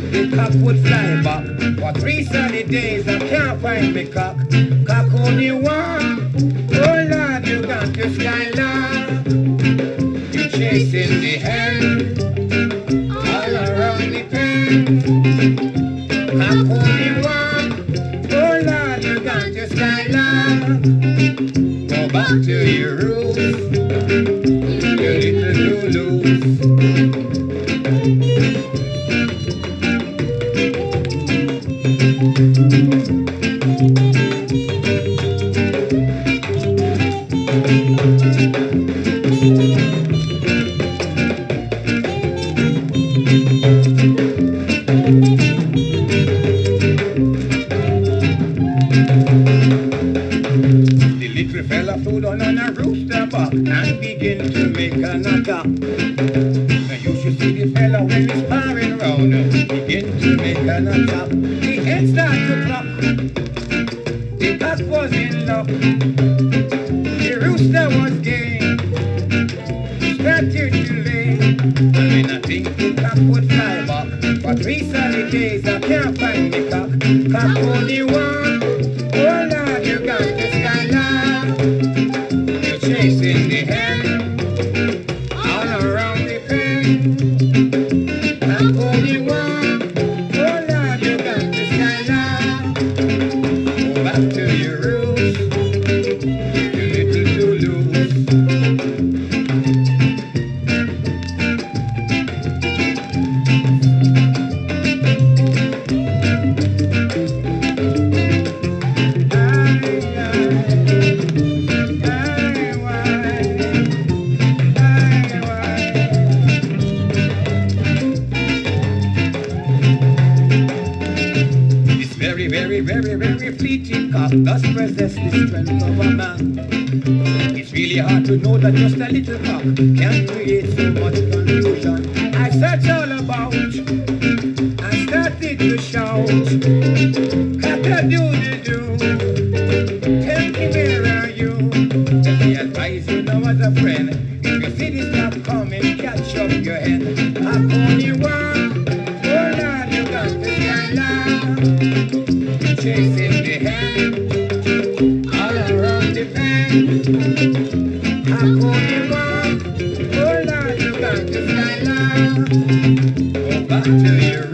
think the cock would fly back. For three sunny days, I can't find the cock. Cock only one. Oh Lord, you got the skyline. You chasing the hen all around the pen. Cock only one. Oh Lord, you got the skyline. Go back to your roots, you little Lulus. The cock was in luck. For three sunny days I can't find the cock. Cock only one. Oh Lord, you got the skyline. You're chasing the hen all around the pen. Cock only one. Very, very, fleeting cock does possess the strength of a man. It's really hard to know that just a little cock can create so much confusion. I searched all about, I started to shout, cock-a-doodle-doo, tell me where are you? Let me advise you now as a friend, chasing hen all around the pen. How could you walk? Oh Lord, you got the skyline. Go back to your